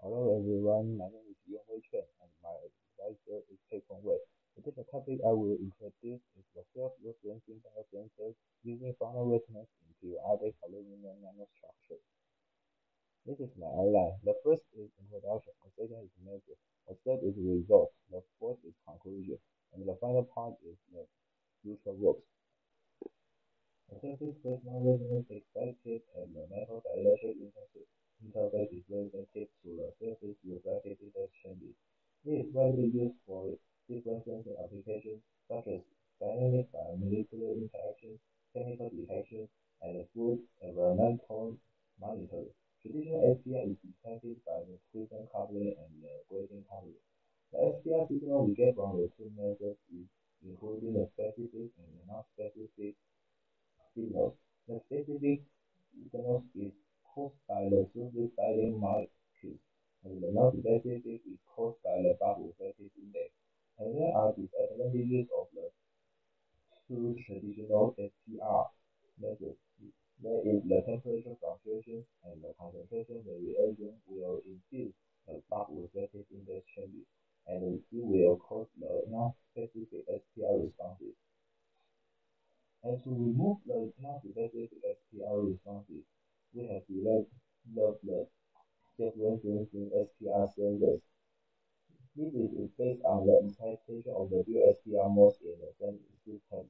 Hello everyone, my name is Yuan Wei Chen and my advisor is Pei Kuen Wei. The topic I will introduce is the self-referencing biosensors using Fano resonance into other aluminum nanostructures. This is my outline. The first is introduction, the second is measure, the third is result, the fourth is conclusion, and the final part is the future works. The surface plasmon resonance expected and the metal dilation dielectric interface is to the surface reflected changes. It is widely used for different sensing applications such as dynamic molecular interactions, chemical detection, and food environmental monitoring. Traditional SPR is detected by the Cleveland coupling and the grating coupling. The SPR signal we get from the two methods is including the specific and the non-specific signals. The specific signals is caused by the surface binding molecules, is caused by the bubble surface index. And there are disadvantages of the two traditional SPR methods. There is the temperature fluctuations and the concentration variation will induce the bubble surface index changes, and it will cause the non-specific SPR responses. And to remove the non-specific SPR responses, we have developed the self-referencing SPR sensors. This is based on the interpretation of the dual SPR modes in the same system.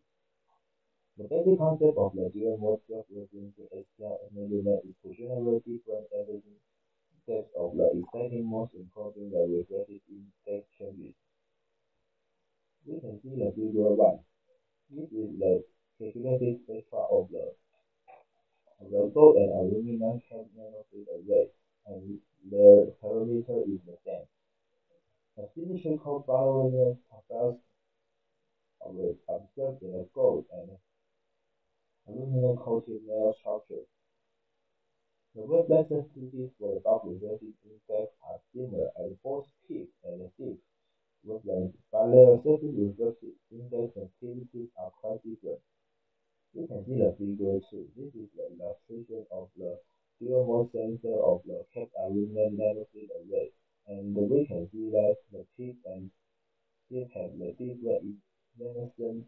The basic concept of the dual mode self-referencing SPR enablement is to generate different evidence sets of the exciting modes encoding the reflected index changes. We can see the figure 1. This is the calculated spectra of the the gold and aluminum can nanofluid array, and the parameter is the same. A symmetrical bioluminescence profiles are observed in the gold and aluminum coated metal structures. The wavelength sensitivities for the bubble resistive index are similar at both peak and dip wavelengths, but their surface refractive index sensitivities are quite different. You can see the figure 2. This is the illustration of the mode sensor of the capped aluminum nanofluid array. And we can see that the peak and dip have the different luminescence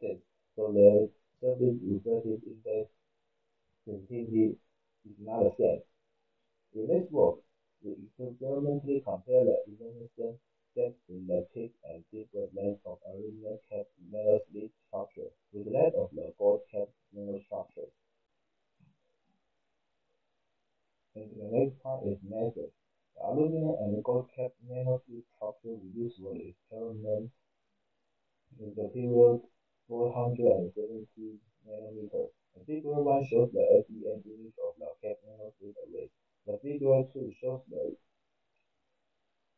depth, so the surface refractive index sensitivity is not the same. In this work, we experimentally compare the luminescence depth in the peak and dip wavelength of aluminum capped metal slit structure with that of the gold capped metal structure. And the next part is measured. The aluminum and gold metal slit structure we usually experiment in the period 470 nanometers. The figure 1 shows the SEM image of the metal slit array. The figure 2 shows the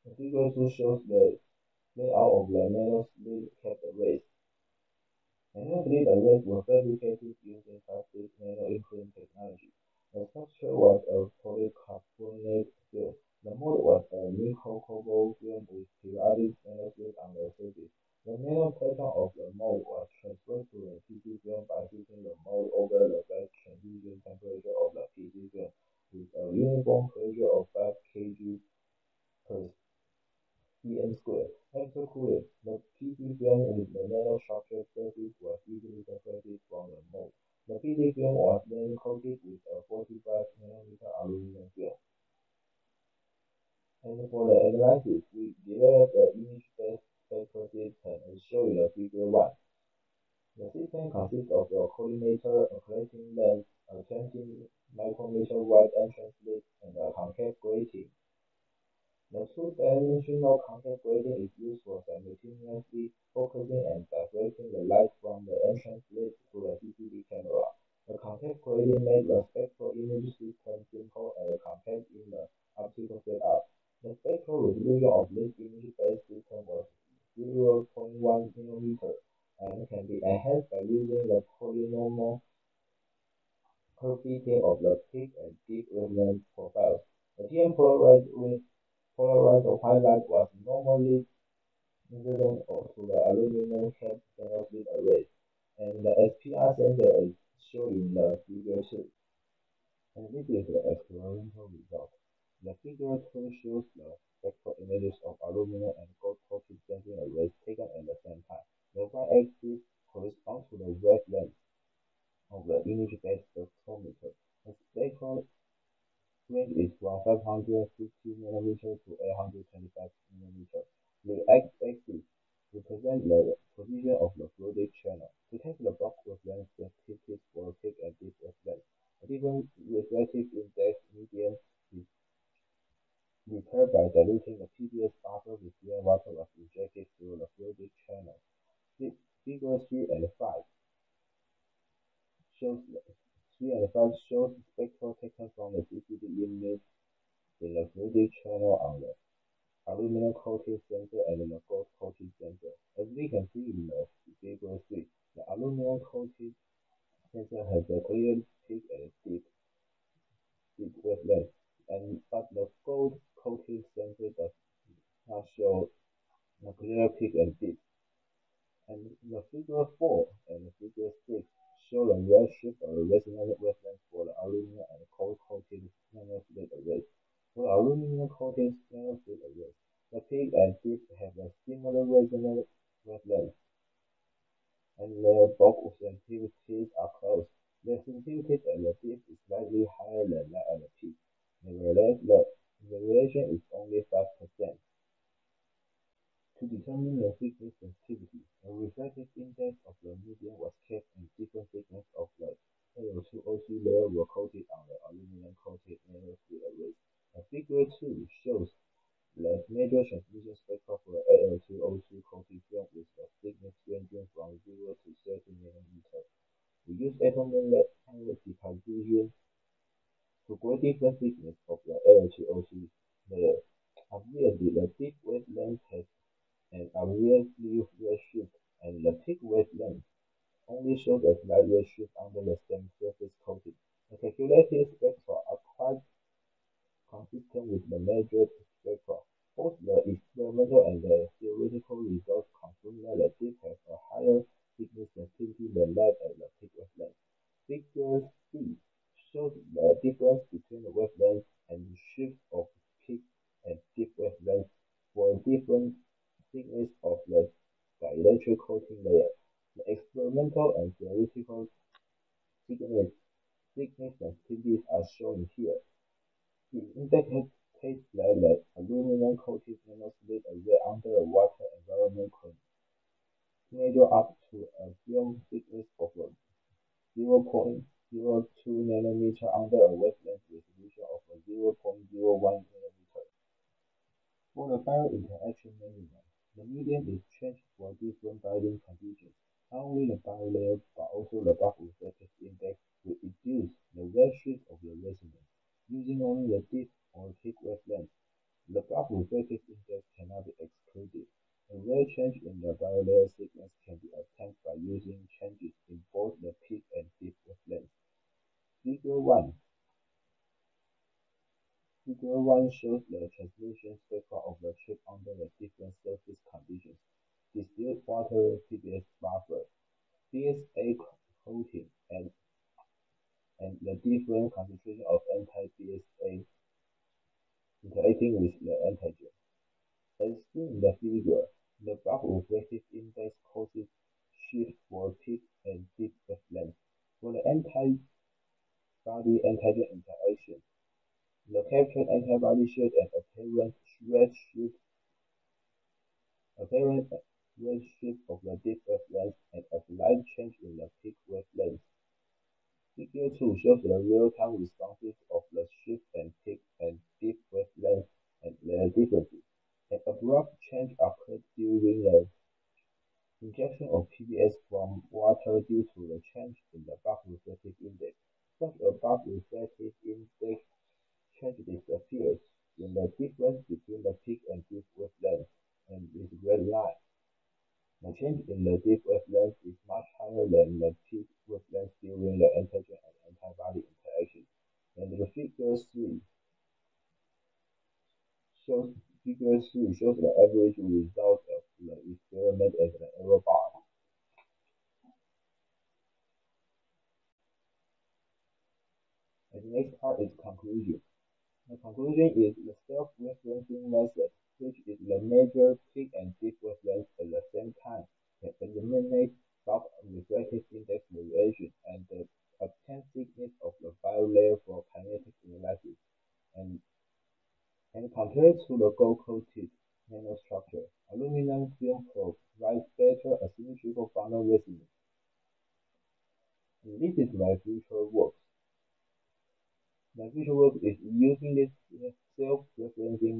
the figure 2 shows the layout of the slit capped arrays. Nano slit arrays were fabricated using plastic nano imprint technology. The structure was a polycarbonate film. The mold was a nickel film with periodic nano slit on the. The pattern of the mold was transferred to the PC film by heating the mold over the gas transition temperature of the PC film with a uniform pressure of 5 kg per cm squared. After cooling, the PC film with the nanostructured surface was easily separated from the mold. The PC film was then coated with a 45 nanometer aluminum film. And for the analysis, we developed the image-based spectral system and show you the figure 1. The system consists of a collimator, a collecting lens, a 20 micrometer wide entrance slit, and a concave grating. The two-dimensional concave grating is used for simultaneously focusing and diverting the light from the entrance slit to the CCD camera. The concave grating made the spectral image system simple and compact in the optical setup. The spectral resolution of this image-based system was 0.1 nanometer and can be enhanced by using the polynomial curve of the peak and dip wavelength profiles. The TM polarized with polarized highlight was normally incident to the aluminum capped slit array, and the SPR sensor is shown in the figure 2. And this is the experimental result. The figure 2 shows the spectral images of aluminum and gold coated sensing arrays taken at the same time. The y-axis corresponds to the wavelength of the image-based spectrometer. The spectral range is from 550 nanometer to 825 nanometer. The x-axis represents the position of the fluidic channel. To test the bulk wavelength activities for thick and deep wavelength, a different refractive index medium is repaired by diluting the PBS buffer with water was injected through the fluidic channel. Figure 3 and 5 shows 3 and 5 shows spectral taken from the CCD image in the fluidic channel on the aluminum coated sensor and the gold coated sensor. As we can see in the figure 3, the aluminum coated sensor has a clear peak and deep, deep wavelength, and but the gold coated sensor does not show a clear peak and deep. And the figure 4 and the figure 6 show the redshift of the resonant wavelength for the aluminum and gold coated nanoslit arrays. For the aluminum coated nanoslit arrays, the peak and deep have a similar resonant wavelength and the bulk sensitivities are close. The sensitivity at the tip is slightly higher than that at the peak. Nevertheless, the is only 5%. To determine the thickness sensitivity, a refractive index of the medium was kept and different thickness of the AL2O3 layer were coated on the aluminum coated nanoslit array. The figure 2 shows the major transmission spectra for the AL2O3 coated film with the thickness ranging from 0 to 30 nanometers. We use atomic deposition to grade different thickness of the AL2O3 layer. Obviously, the deep wavelength has an obviously redshift, and the peak wavelength only shows a slight redshift under the same surface coating. The calculated spectra are quite consistent with the measured spectra. Both the experimental and the theoretical results confirm that the dip has a higher thickness sensitivity than that at the peak wavelength. Figure C shows the difference between the wavelength and the shift of and different lengths for different thickness of the dielectric coating layer. The experimental and theoretical thickness, thickness sensitivities are shown here. It indicates that the aluminum coating coated nanoslit array under a water environment could measure up to a film thickness of 0.02 nanometer under a wavelength resolution of 0.01 nanometer. For the biointeraction measurement, the medium is changed for different binding conditions. Not only the bilayer but also the bulk refractive index will reduce the redshift of the resonance. Using only the deep or peak wavelength, the bulk refractive index cannot be excluded. A rare change in the bilayer thickness can be obtained by using changes in both the peak and deep wavelengths. Figure 1 Figure 1 shows the transmission spectra of the chip under the different surface conditions. Distilled water PBS buffer, BSA coating, and and the different concentration of anti-BSA interacting with the antigen. As seen in the figure, the bulk refractive index causes shift for peak and deep wavelength. For the antibody antigen interaction, the captured antibody shows an apparent redshift apparent redshift of the deep wavelength and a slight change in the peak wavelength. 2 shows the real-time responses of the shift and peak and deep wavelength and differences. An abrupt change occurred during the injection of PBS from water due to the change in the bulk refractive index. Such a bulk refractive index change disappears when the difference between the peak and deep wavelength and this red line. The change in the deep wavelength is much higher than the peak wavelength during the antigen and antibody interaction. And the figure 3 shows figure 3 shows the average result of the experiment as an error bar. And the next part is conclusion. The conclusion is the self-referencing method, which is the major peak and deep reference at the same time, can eliminate bulk refractive index variation and the obtain thickness of the bio layer for kinetic analysis. And, and compared to the gold-coated nanostructure, aluminum film provides better asymmetrical Fano resonance. And this is my future work. The visual work is using this uh, self-referencing